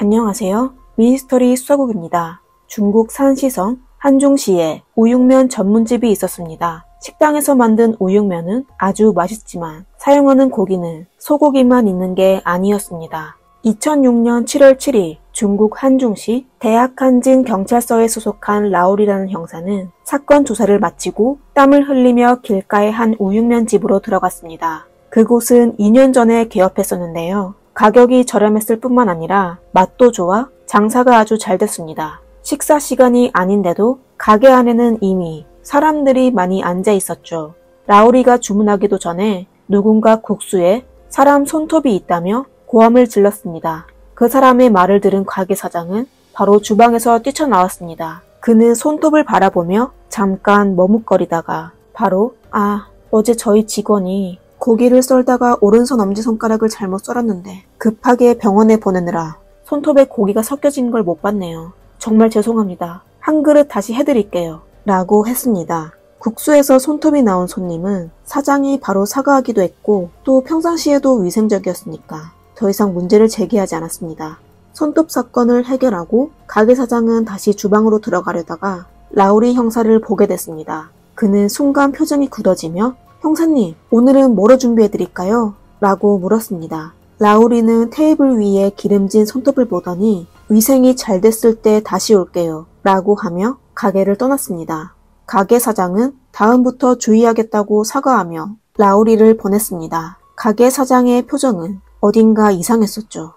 안녕하세요. 미니스터리 수사국입니다. 중국 산시성 한중시에 우육면 전문집이 있었습니다. 식당에서 만든 우육면은 아주 맛있지만 사용하는 고기는 소고기만 있는 게 아니었습니다. 2006년 7월 7일 중국 한중시 대학한진 경찰서에 소속한 라울이라는 형사는 사건 조사를 마치고 땀을 흘리며 길가의 한 우육면 집으로 들어갔습니다. 그곳은 2년 전에 개업했었는데요. 가격이 저렴했을 뿐만 아니라 맛도 좋아 장사가 아주 잘 됐습니다. 식사 시간이 아닌데도 가게 안에는 이미 사람들이 많이 앉아 있었죠. 라우리가 주문하기도 전에 누군가 국수에 사람 손톱이 있다며 고함을 질렀습니다. 그 사람의 말을 들은 가게 사장은 바로 주방에서 뛰쳐나왔습니다. 그는 손톱을 바라보며 잠깐 머뭇거리다가 바로 아 어제 저희 직원이 고기를 썰다가 오른손 엄지손가락을 잘못 썰었는데 급하게 병원에 보내느라 손톱에 고기가 섞여진 걸 못 봤네요. 정말 죄송합니다. 한 그릇 다시 해드릴게요. 라고 했습니다. 국수에서 손톱이 나온 손님은 사장이 바로 사과하기도 했고 또 평상시에도 위생적이었으니까 더 이상 문제를 제기하지 않았습니다. 손톱 사건을 해결하고 가게 사장은 다시 주방으로 들어가려다가 라우리 형사를 보게 됐습니다. 그는 순간 표정이 굳어지며 형사님, 오늘은 뭐로 준비해드릴까요? 라고 물었습니다. 라우리는 테이블 위에 기름진 손톱을 보더니 위생이 잘 됐을 때 다시 올게요. 라고 하며 가게를 떠났습니다. 가게 사장은 다음부터 주의하겠다고 사과하며 라우리를 보냈습니다. 가게 사장의 표정은 어딘가 이상했었죠.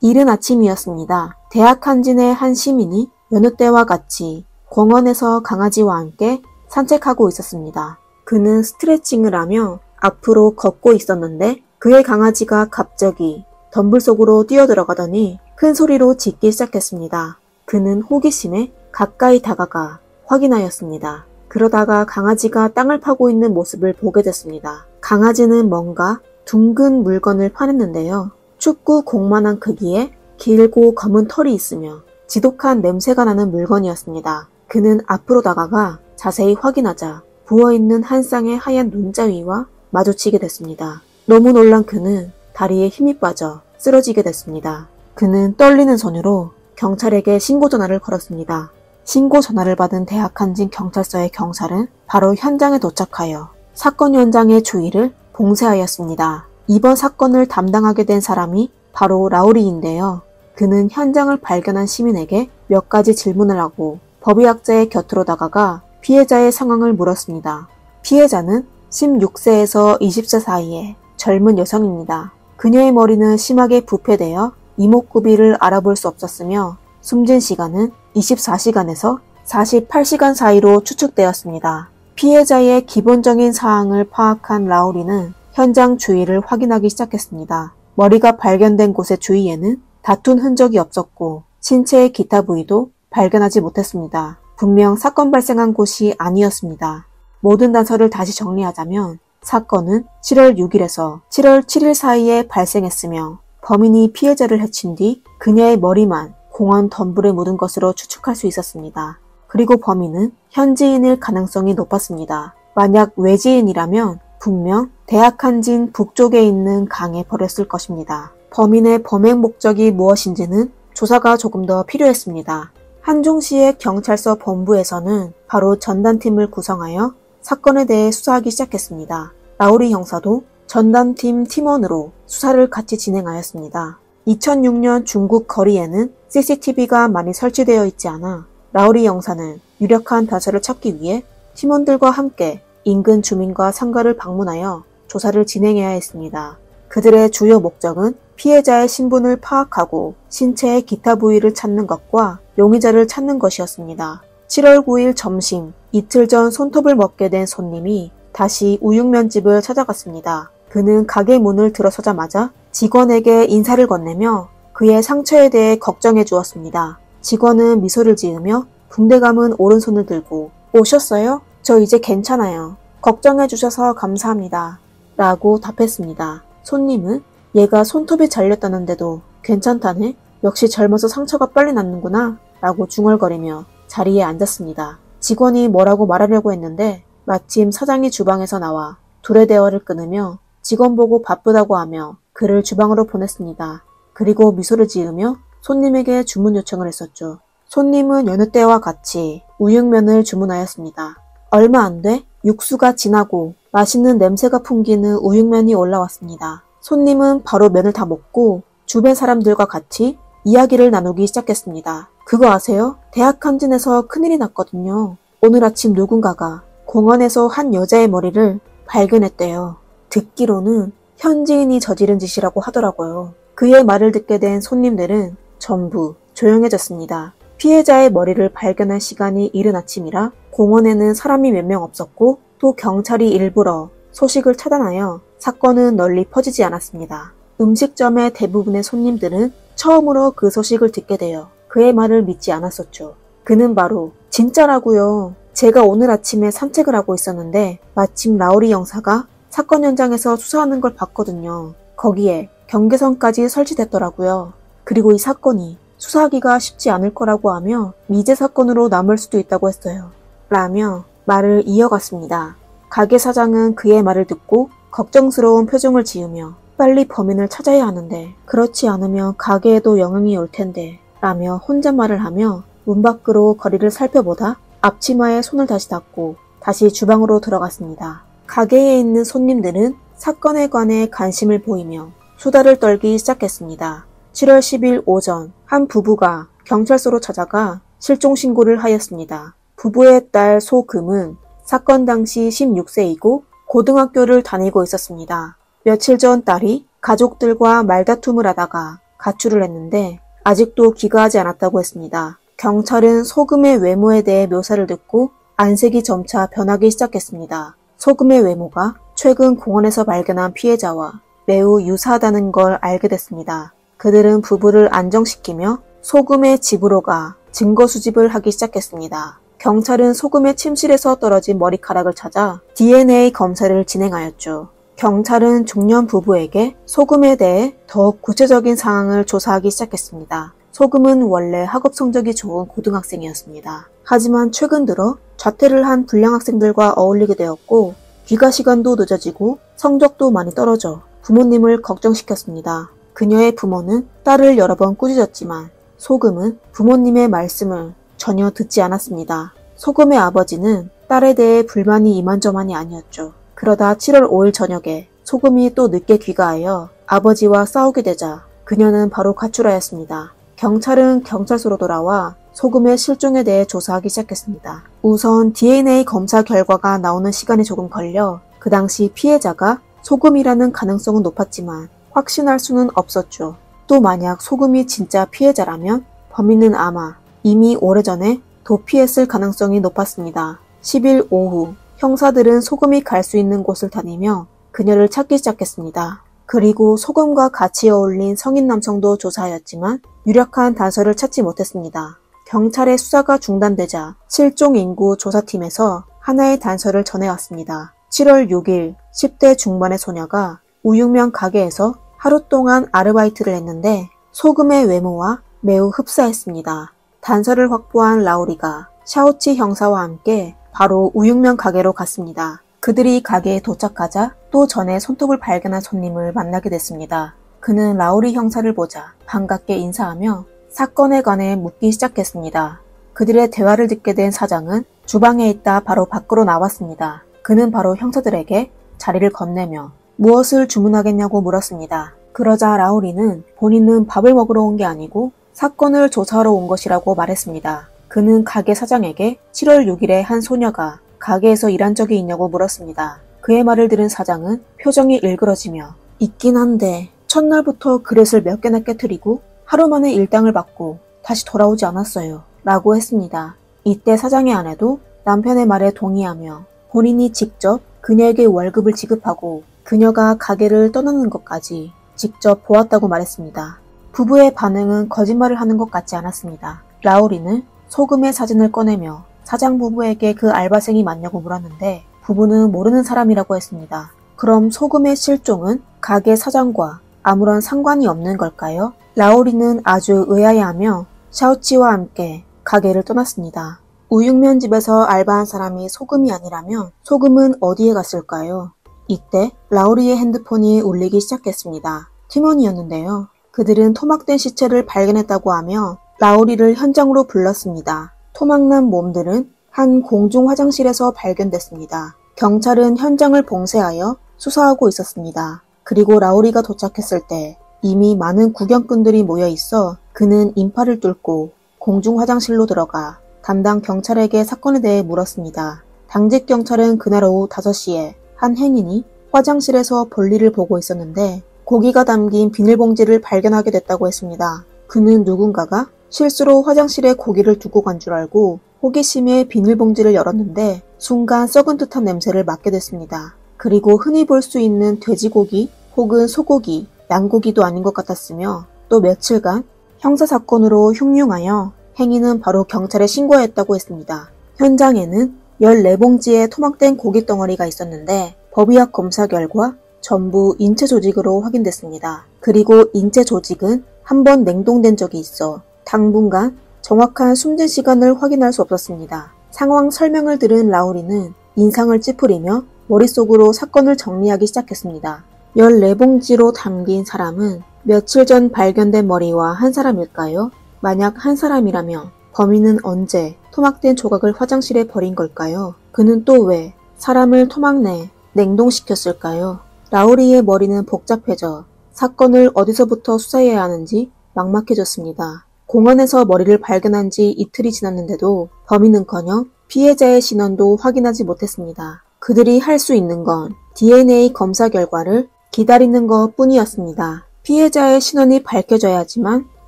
이른 아침이었습니다. 대학 한진의 한 시민이 여느 때와 같이 공원에서 강아지와 함께 산책하고 있었습니다. 그는 스트레칭을 하며 앞으로 걷고 있었는데 그의 강아지가 갑자기 덤불 속으로 뛰어들어가더니 큰 소리로 짖기 시작했습니다. 그는 호기심에 가까이 다가가 확인하였습니다. 그러다가 강아지가 땅을 파고 있는 모습을 보게 됐습니다. 강아지는 뭔가 둥근 물건을 파냈는데요. 축구 공만한 크기에 길고 검은 털이 있으며 지독한 냄새가 나는 물건이었습니다. 그는 앞으로 다가가 자세히 확인하자 부어있는 한 쌍의 하얀 눈자 위와 마주치게 됐습니다. 너무 놀란 그는 다리에 힘이 빠져 쓰러지게 됐습니다. 그는 떨리는 손으로 경찰에게 신고 전화를 걸었습니다. 신고 전화를 받은 대학 한진 경찰서의 경찰은 바로 현장에 도착하여 사건 현장의 주의를 봉쇄하였습니다. 이번 사건을 담당하게 된 사람이 바로 라우리인데요. 그는 현장을 발견한 시민에게 몇 가지 질문을 하고 법의학자의 곁으로 다가가 피해자의 상황을 물었습니다. 피해자는 16세에서 20세 사이의 젊은 여성입니다. 그녀의 머리는 심하게 부패되어 이목구비를 알아볼 수 없었으며 숨진 시간은 24시간에서 48시간 사이로 추측되었습니다. 피해자의 기본적인 사항을 파악한 라우리는 현장 주위를 확인하기 시작했습니다. 머리가 발견된 곳의 주위에는 다툰 흔적이 없었고 신체의 기타 부위도 발견하지 못했습니다. 분명 사건 발생한 곳이 아니었습니다. 모든 단서를 다시 정리하자면 사건은 7월 6일에서 7월 7일 사이에 발생했으며 범인이 피해자를 해친 뒤 그녀의 머리만 공원 덤불에 묻은 것으로 추측할 수 있었습니다. 그리고 범인은 현지인일 가능성이 높았습니다. 만약 외지인이라면 분명 대학 한진 북쪽에 있는 강에 버렸을 것입니다. 범인의 범행 목적이 무엇인지는 조사가 조금 더 필요했습니다. 한중시의 경찰서 본부에서는 바로 전단팀을 구성하여 사건에 대해 수사하기 시작했습니다. 라우리 형사도 전담팀 팀원으로 수사를 같이 진행하였습니다. 2006년 중국 거리에는 CCTV가 많이 설치되어 있지 않아 라우리 형사는 유력한 단서를 찾기 위해 팀원들과 함께 인근 주민과 상가를 방문하여 조사를 진행해야 했습니다. 그들의 주요 목적은 피해자의 신분을 파악하고 신체의 기타 부위를 찾는 것과 용의자를 찾는 것이었습니다. 7월 9일 점심, 이틀 전 손톱을 먹게 된 손님이 다시 우육면집을 찾아갔습니다. 그는 가게 문을 들어서자마자 직원에게 인사를 건네며 그의 상처에 대해 걱정해 주었습니다. 직원은 미소를 지으며 붕대 감은 오른손을 들고 오셨어요? 저 이제 괜찮아요. 걱정해 주셔서 감사합니다. 라고 답했습니다. 손님은 얘가 손톱이 잘렸다는데도 괜찮다네? 역시 젊어서 상처가 빨리 낫는구나. 라고 중얼거리며 자리에 앉았습니다. 직원이 뭐라고 말하려고 했는데 마침 사장이 주방에서 나와 둘의 대화를 끊으며 직원 보고 바쁘다고 하며 그를 주방으로 보냈습니다. 그리고 미소를 지으며 손님에게 주문 요청을 했었죠. 손님은 여느 때와 같이 우육면을 주문하였습니다. 얼마 안 돼 육수가 진하고 맛있는 냄새가 풍기는 우육면이 올라왔습니다. 손님은 바로 면을 다 먹고 주변 사람들과 같이 이야기를 나누기 시작했습니다. 그거 아세요? 대학 한진에서 큰일이 났거든요. 오늘 아침 누군가가 공원에서 한 여자의 머리를 발견했대요. 듣기로는 현지인이 저지른 짓이라고 하더라고요. 그의 말을 듣게 된 손님들은 전부 조용해졌습니다. 피해자의 머리를 발견한 시간이 이른 아침이라 공원에는 사람이 몇 명 없었고 또 경찰이 일부러 소식을 차단하여 사건은 널리 퍼지지 않았습니다. 음식점의 대부분의 손님들은 처음으로 그 소식을 듣게 되어 그의 말을 믿지 않았었죠. 그는 바로 진짜라고요. 제가 오늘 아침에 산책을 하고 있었는데 마침 라우리 영사가 사건 현장에서 수사하는 걸 봤거든요. 거기에 경계선까지 설치됐더라고요. 그리고 이 사건이 수사하기가 쉽지 않을 거라고 하며 미제 사건으로 남을 수도 있다고 했어요. 라며 말을 이어갔습니다. 가게 사장은 그의 말을 듣고 걱정스러운 표정을 지으며 빨리 범인을 찾아야 하는데 그렇지 않으면 가게에도 영향이 올 텐데 라며 혼잣말을 하며 문 밖으로 거리를 살펴보다 앞치마에 손을 다시 닫고 다시 주방으로 들어갔습니다. 가게에 있는 손님들은 사건에 관해 관심을 보이며 수다를 떨기 시작했습니다. 7월 10일 오전 한 부부가 경찰서로 찾아가 실종 신고를 하였습니다. 부부의 딸 소금은 사건 당시 16세이고 고등학교를 다니고 있었습니다. 며칠 전 딸이 가족들과 말다툼을 하다가 가출을 했는데 아직도 귀가하지 않았다고 했습니다. 경찰은 소금의 외모에 대해 묘사를 듣고 안색이 점차 변하기 시작했습니다. 소금의 외모가 최근 공원에서 발견한 피해자와 매우 유사하다는 걸 알게 됐습니다. 그들은 부부를 안정시키며 소금의 집으로 가 증거 수집을 하기 시작했습니다. 경찰은 소금의 침실에서 떨어진 머리카락을 찾아 DNA 검사를 진행하였죠. 경찰은 중년 부부에게 소금에 대해 더욱 구체적인 상황을 조사하기 시작했습니다. 소금은 원래 학업 성적이 좋은 고등학생이었습니다. 하지만 최근 들어 자퇴를 한 불량 학생들과 어울리게 되었고 귀가 시간도 늦어지고 성적도 많이 떨어져 부모님을 걱정시켰습니다. 그녀의 부모는 딸을 여러 번 꾸짖었지만 소금은 부모님의 말씀을 전혀 듣지 않았습니다. 소금의 아버지는 딸에 대해 불만이 이만저만이 아니었죠. 그러다 7월 5일 저녁에 소금이 또 늦게 귀가하여 아버지와 싸우게 되자 그녀는 바로 가출하였습니다. 경찰은 경찰서로 돌아와 소금의 실종에 대해 조사하기 시작했습니다. 우선 DNA 검사 결과가 나오는 시간이 조금 걸려 그 당시 피해자가 소금이라는 가능성은 높았지만 확신할 수는 없었죠. 또 만약 소금이 진짜 피해자라면 범인은 아마 이미 오래전에 도피했을 가능성이 높았습니다. 10일 오후 형사들은 소금이 갈 수 있는 곳을 다니며 그녀를 찾기 시작했습니다. 그리고 소금과 같이 어울린 성인 남성도 조사하였지만 유력한 단서를 찾지 못했습니다. 경찰의 수사가 중단되자 실종 인구 조사팀에서 하나의 단서를 전해왔습니다. 7월 6일 10대 중반의 소녀가 우육면 가게에서 하루 동안 아르바이트를 했는데 소금의 외모와 매우 흡사했습니다. 단서를 확보한 라우리가 샤오치 형사와 함께 바로 우육면 가게로 갔습니다. 그들이 가게에 도착하자 또 전에 손톱을 발견한 손님을 만나게 됐습니다. 그는 라우리 형사를 보자 반갑게 인사하며 사건에 관해 묻기 시작했습니다. 그들의 대화를 듣게 된 사장은 주방에 있다 바로 밖으로 나왔습니다. 그는 바로 형사들에게 자리를 건네며 무엇을 주문하겠냐고 물었습니다. 그러자 라우리는 본인은 밥을 먹으러 온 게 아니고 사건을 조사하러 온 것이라고 말했습니다. 그는 가게 사장에게 7월 6일에 한 소녀가 가게에서 일한 적이 있냐고 물었습니다. 그의 말을 들은 사장은 표정이 일그러지며 있긴 한데 첫날부터 그릇을 몇 개나 깨뜨리고 하루 만에 일당을 받고 다시 돌아오지 않았어요. 라고 했습니다. 이때 사장의 아내도 남편의 말에 동의하며 본인이 직접 그녀에게 월급을 지급하고 그녀가 가게를 떠나는 것까지 직접 보았다고 말했습니다. 부부의 반응은 거짓말을 하는 것 같지 않았습니다. 라우리는 소금의 사진을 꺼내며 사장 부부에게 그 알바생이 맞냐고 물었는데 부부는 모르는 사람이라고 했습니다. 그럼 소금의 실종은 가게 사장과 아무런 상관이 없는 걸까요? 라오리는 아주 의아해하며 샤오치와 함께 가게를 떠났습니다. 우육면 집에서 알바한 사람이 소금이 아니라면 소금은 어디에 갔을까요? 이때 라오리의 핸드폰이 울리기 시작했습니다. 팀원이었는데요. 그들은 토막된 시체를 발견했다고 하며 라우리를 현장으로 불렀습니다. 토막난 몸들은 한 공중 화장실에서 발견됐습니다. 경찰은 현장을 봉쇄하여 수사하고 있었습니다. 그리고 라우리가 도착했을 때 이미 많은 구경꾼들이 모여 있어 그는 인파를 뚫고 공중 화장실로 들어가 담당 경찰에게 사건에 대해 물었습니다. 당직 경찰은 그날 오후 5시에 한 행인이 화장실에서 볼일을 보고 있었는데 고기가 담긴 비닐봉지를 발견하게 됐다고 했습니다. 그는 누군가가 실수로 화장실에 고기를 두고 간 줄 알고 호기심에 비닐봉지를 열었는데 순간 썩은 듯한 냄새를 맡게 됐습니다. 그리고 흔히 볼 수 있는 돼지고기 혹은 소고기, 양고기도 아닌 것 같았으며 또 며칠간 형사사건으로 흉흉하여 행위는 바로 경찰에 신고했다고 했습니다. 현장에는 14봉지의 토막된 고기 덩어리가 있었는데 법의학 검사 결과 전부 인체 조직으로 확인됐습니다. 그리고 인체 조직은 한 번 냉동된 적이 있어 당분간 정확한 숨진 시간을 확인할 수 없었습니다. 상황 설명을 들은 라우리는 인상을 찌푸리며 머릿속으로 사건을 정리하기 시작했습니다. 14봉지로 담긴 사람은 며칠 전 발견된 머리와 한 사람일까요? 만약 한 사람이라면 범인은 언제 토막된 조각을 화장실에 버린 걸까요? 그는 또 왜 사람을 토막 내 냉동시켰을까요? 라우리의 머리는 복잡해져 사건을 어디서부터 수사해야 하는지 막막해졌습니다. 공원에서 머리를 발견한 지 이틀이 지났는데도 범인은커녕 피해자의 신원도 확인하지 못했습니다. 그들이 할 수 있는 건 DNA 검사 결과를 기다리는 것 뿐이었습니다. 피해자의 신원이 밝혀져야지만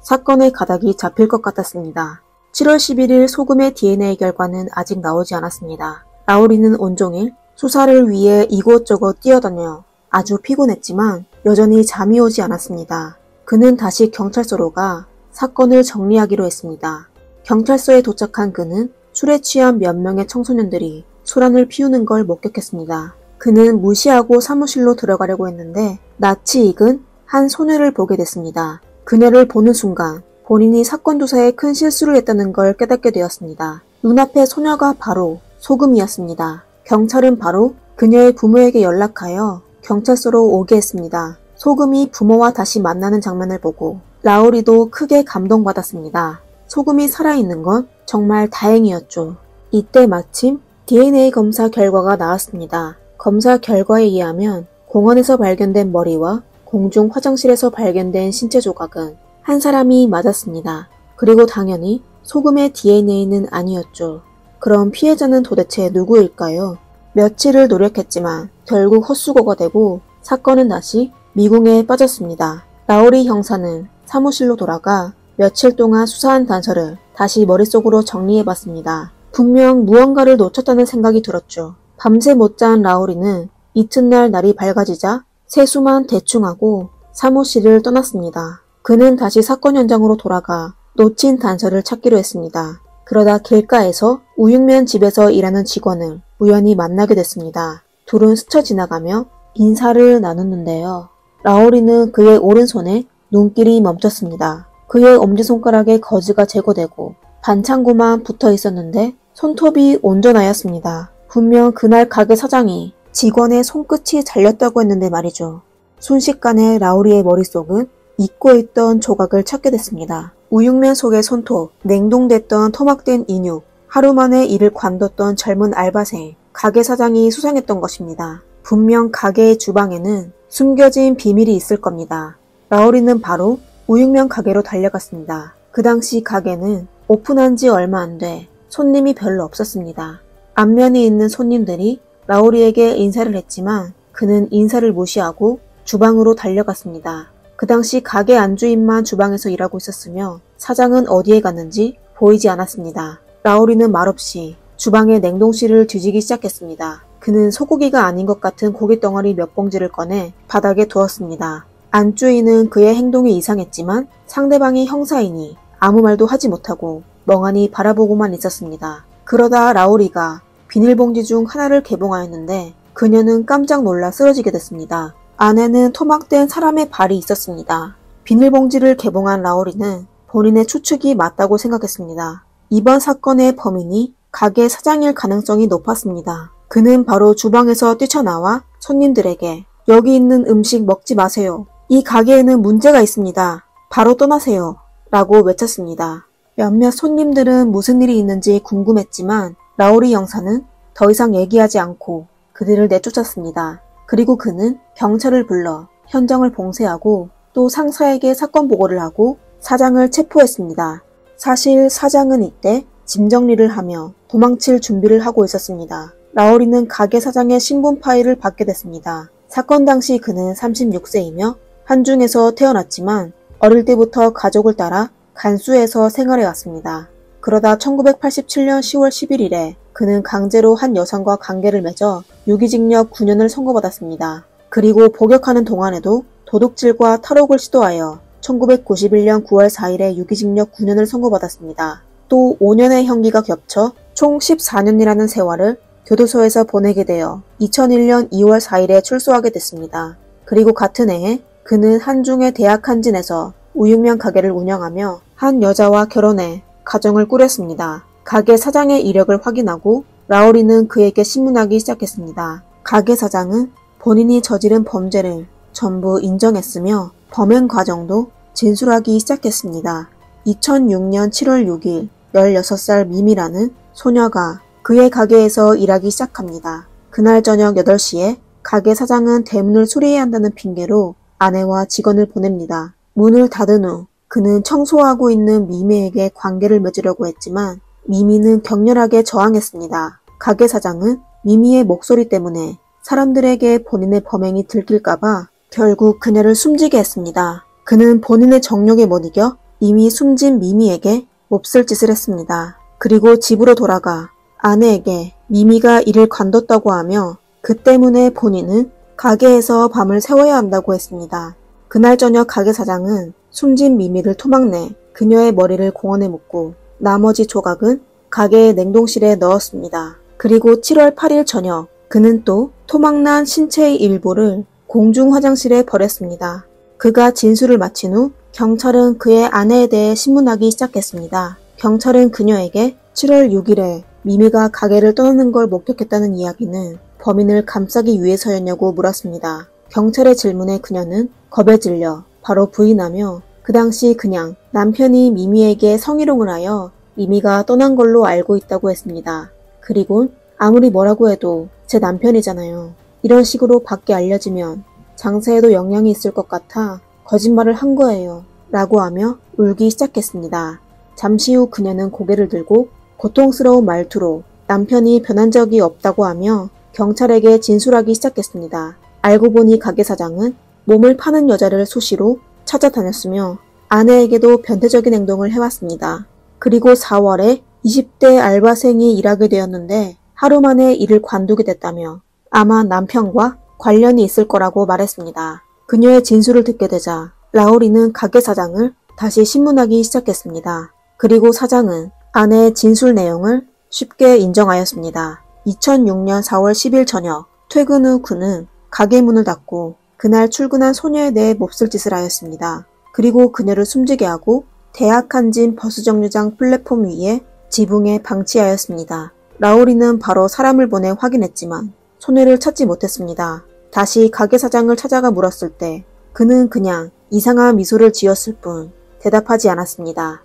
사건의 가닥이 잡힐 것 같았습니다. 7월 11일 소금의 DNA 결과는 아직 나오지 않았습니다. 라우리는 온종일 수사를 위해 이곳저곳 뛰어다녀 아주 피곤했지만 여전히 잠이 오지 않았습니다. 그는 다시 경찰서로 가 사건을 정리하기로 했습니다. 경찰서에 도착한 그는 술에 취한 몇 명의 청소년들이 소란을 피우는 걸 목격했습니다. 그는 무시하고 사무실로 들어가려고 했는데 낯이 익은 한 소녀를 보게 됐습니다. 그녀를 보는 순간 본인이 사건 조사에 큰 실수를 했다는 걸 깨닫게 되었습니다. 눈앞의 소녀가 바로 소금이었습니다. 경찰은 바로 그녀의 부모에게 연락하여 경찰서로 오게 했습니다. 소금이 부모와 다시 만나는 장면을 보고 라우리도 크게 감동받았습니다. 소금이 살아있는 건 정말 다행이었죠. 이때 마침 DNA 검사 결과가 나왔습니다. 검사 결과에 의하면 공원에서 발견된 머리와 공중 화장실에서 발견된 신체 조각은 한 사람이 맞았습니다. 그리고 당연히 소금의 DNA는 아니었죠. 그럼 피해자는 도대체 누구일까요? 며칠을 노력했지만 결국 헛수고가 되고 사건은 다시 미궁에 빠졌습니다. 라우리 형사는 사무실로 돌아가 며칠 동안 수사한 단서를 다시 머릿속으로 정리해봤습니다. 분명 무언가를 놓쳤다는 생각이 들었죠. 밤새 못 잔 라우리는 이튿날 날이 밝아지자 세수만 대충 하고 사무실을 떠났습니다. 그는 다시 사건 현장으로 돌아가 놓친 단서를 찾기로 했습니다. 그러다 길가에서 우육면 집에서 일하는 직원을 우연히 만나게 됐습니다. 둘은 스쳐 지나가며 인사를 나눴는데요. 라오리는 그의 오른손에 눈길이 멈췄습니다. 그의 엄지손가락에 거즈가 제거되고 반창고만 붙어 있었는데 손톱이 온전하였습니다. 분명 그날 가게 사장이 직원의 손끝이 잘렸다고 했는데 말이죠. 순식간에 라우리의 머릿속은 잊고 있던 조각을 찾게 됐습니다. 우육면 속의 손톱, 냉동됐던 토막된 인육, 하루 만에 일을 관뒀던 젊은 알바생, 가게 사장이 수상했던 것입니다. 분명 가게의 주방에는 숨겨진 비밀이 있을 겁니다. 라우리는 바로 우육면 가게로 달려갔습니다. 그 당시 가게는 오픈한 지 얼마 안 돼 손님이 별로 없었습니다. 앞면에 있는 손님들이 라우리에게 인사를 했지만 그는 인사를 무시하고 주방으로 달려갔습니다. 그 당시 가게 안주인만 주방에서 일하고 있었으며 사장은 어디에 갔는지 보이지 않았습니다. 라우리는 말없이 주방의 냉동실을 뒤지기 시작했습니다. 그는 소고기가 아닌 것 같은 고기 덩어리 몇 봉지를 꺼내 바닥에 두었습니다. 안주인은 그의 행동이 이상했지만 상대방이 형사이니 아무 말도 하지 못하고 멍하니 바라보고만 있었습니다. 그러다 라우리가 비닐봉지 중 하나를 개봉하였는데 그녀는 깜짝 놀라 쓰러지게 됐습니다. 안에는 토막된 사람의 발이 있었습니다. 비닐봉지를 개봉한 라우리는 본인의 추측이 맞다고 생각했습니다. 이번 사건의 범인이 가게 사장일 가능성이 높았습니다. 그는 바로 주방에서 뛰쳐나와 손님들에게 여기 있는 음식 먹지 마세요. 이 가게에는 문제가 있습니다. 바로 떠나세요. 라고 외쳤습니다. 몇몇 손님들은 무슨 일이 있는지 궁금했지만 라우리 형사는 더 이상 얘기하지 않고 그들을 내쫓았습니다. 그리고 그는 경찰을 불러 현장을 봉쇄하고 또 상사에게 사건 보고를 하고 사장을 체포했습니다. 사실 사장은 이때 짐 정리를 하며 도망칠 준비를 하고 있었습니다. 라오리는 가게 사장의 신분 파일을 받게 됐습니다. 사건 당시 그는 36세이며 한중에서 태어났지만 어릴 때부터 가족을 따라 간수에서 생활해 왔습니다. 그러다 1987년 10월 11일에 그는 강제로 한 여성과 관계를 맺어 유기징역 9년을 선고받았습니다. 그리고 복역하는 동안에도 도둑질과 탈옥을 시도하여 1991년 9월 4일에 유기징역 9년을 선고받았습니다. 또 5년의 형기가 겹쳐 총 14년이라는 세월을 교도소에서 보내게 되어 2001년 2월 4일에 출소하게 됐습니다. 그리고 같은 해에 그는 한중의 대학 한진에서 우육면 가게를 운영하며 한 여자와 결혼해 가정을 꾸렸습니다. 가게 사장의 이력을 확인하고 라오리는 그에게 신문하기 시작했습니다. 가게 사장은 본인이 저지른 범죄를 전부 인정했으며 범행 과정도 진술하기 시작했습니다. 2006년 7월 6일 16살 미미라는 소녀가 그의 가게에서 일하기 시작합니다. 그날 저녁 8시에 가게 사장은 대문을 수리해야 한다는 핑계로 아내와 직원을 보냅니다. 문을 닫은 후 그는 청소하고 있는 미미에게 관계를 맺으려고 했지만 미미는 격렬하게 저항했습니다. 가게 사장은 미미의 목소리 때문에 사람들에게 본인의 범행이 들킬까봐 결국 그녀를 숨지게 했습니다. 그는 본인의 정력에 못 이겨 이미 숨진 미미에게 몹쓸 짓을 했습니다. 그리고 집으로 돌아가 아내에게 미미가 이를 관뒀다고 하며 그 때문에 본인은 가게에서 밤을 새워야 한다고 했습니다. 그날 저녁 가게 사장은 숨진 미미를 토막내 그녀의 머리를 공원에 묻고 나머지 조각은 가게의 냉동실에 넣었습니다. 그리고 7월 8일 저녁 그는 또 토막난 신체의 일부를 공중 화장실에 버렸습니다. 그가 진술을 마친 후 경찰은 그의 아내에 대해 신문하기 시작했습니다. 경찰은 그녀에게 7월 6일에 미미가 가게를 떠나는 걸 목격했다는 이야기는 범인을 감싸기 위해서였냐고 물었습니다. 경찰의 질문에 그녀는 겁에 질려 바로 부인하며 그 당시 그냥 남편이 미미에게 성희롱을 하여 미미가 떠난 걸로 알고 있다고 했습니다. 그리고 아무리 뭐라고 해도 제 남편이잖아요. 이런 식으로 밖에 알려지면 장사에도 영향이 있을 것 같아 거짓말을 한 거예요. 라고 하며 울기 시작했습니다. 잠시 후 그녀는 고개를 들고 고통스러운 말투로 남편이 변한 적이 없다고 하며 경찰에게 진술하기 시작했습니다. 알고 보니 가게 사장은 몸을 파는 여자를 수시로 찾아다녔으며 아내에게도 변태적인 행동을 해왔습니다. 그리고 4월에 20대 알바생이 일하게 되었는데 하루 만에 일을 관두게 됐다며 아마 남편과 관련이 있을 거라고 말했습니다. 그녀의 진술을 듣게 되자 라오리는 가게 사장을 다시 신문하기 시작했습니다. 그리고 사장은 아내의 진술 내용을 쉽게 인정하였습니다. 2006년 4월 10일 저녁 퇴근 후 그는 가게 문을 닫고 그날 출근한 소녀에 대해 몹쓸 짓을 하였습니다. 그리고 그녀를 숨지게 하고 대학 한진 버스 정류장 플랫폼 위에 지붕에 방치하였습니다. 라오리는 바로 사람을 보내 확인했지만 소녀를 찾지 못했습니다. 다시 가게 사장을 찾아가 물었을 때 그는 그냥 이상한 미소를 지었을 뿐 대답하지 않았습니다.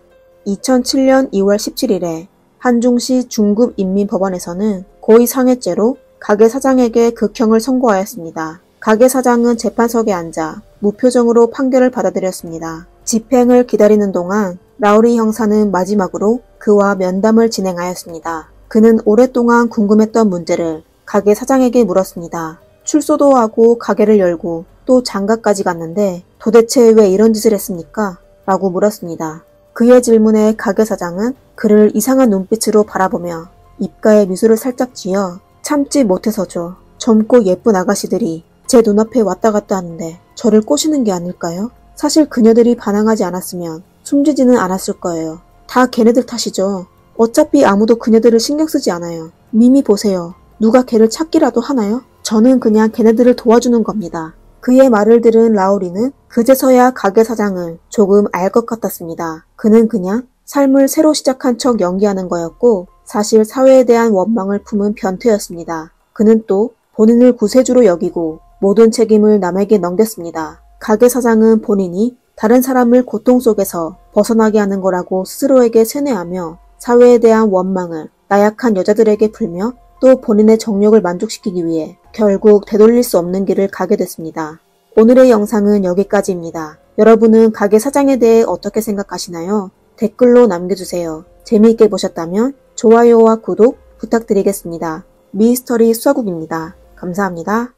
2007년 2월 17일에 한중시 중급인민법원에서는 고의 상해죄로 가게 사장에게 극형을 선고하였습니다. 가게 사장은 재판석에 앉아 무표정으로 판결을 받아들였습니다. 집행을 기다리는 동안 라우리 형사는 마지막으로 그와 면담을 진행하였습니다. 그는 오랫동안 궁금했던 문제를 가게 사장에게 물었습니다. 출소도 하고 가게를 열고 또 장가까지 갔는데 도대체 왜 이런 짓을 했습니까? 라고 물었습니다. 그의 질문에 가게 사장은 그를 이상한 눈빛으로 바라보며 입가에 미소를 살짝 지어 참지 못해서죠. 젊고 예쁜 아가씨들이 제 눈앞에 왔다 갔다 하는데 저를 꼬시는 게 아닐까요? 사실 그녀들이 반항하지 않았으면 숨지지는 않았을 거예요. 다 걔네들 탓이죠. 어차피 아무도 그녀들을 신경 쓰지 않아요. 미미 보세요. 누가 걔를 찾기라도 하나요? 저는 그냥 걔네들을 도와주는 겁니다. 그의 말을 들은 라우리는 그제서야 가게 사장을 조금 알 것 같았습니다. 그는 그냥 삶을 새로 시작한 척 연기하는 거였고 사실 사회에 대한 원망을 품은 변태였습니다. 그는 또 본인을 구세주로 여기고 모든 책임을 남에게 넘겼습니다. 가게 사장은 본인이 다른 사람을 고통 속에서 벗어나게 하는 거라고 스스로에게 세뇌하며 사회에 대한 원망을 나약한 여자들에게 풀며 또 본인의 정욕을 만족시키기 위해 결국 되돌릴 수 없는 길을 가게 됐습니다. 오늘의 영상은 여기까지입니다. 여러분은 가게 사장에 대해 어떻게 생각하시나요? 댓글로 남겨주세요. 재미있게 보셨다면 좋아요와 구독 부탁드리겠습니다. 미스터리 수화국입니다. 감사합니다.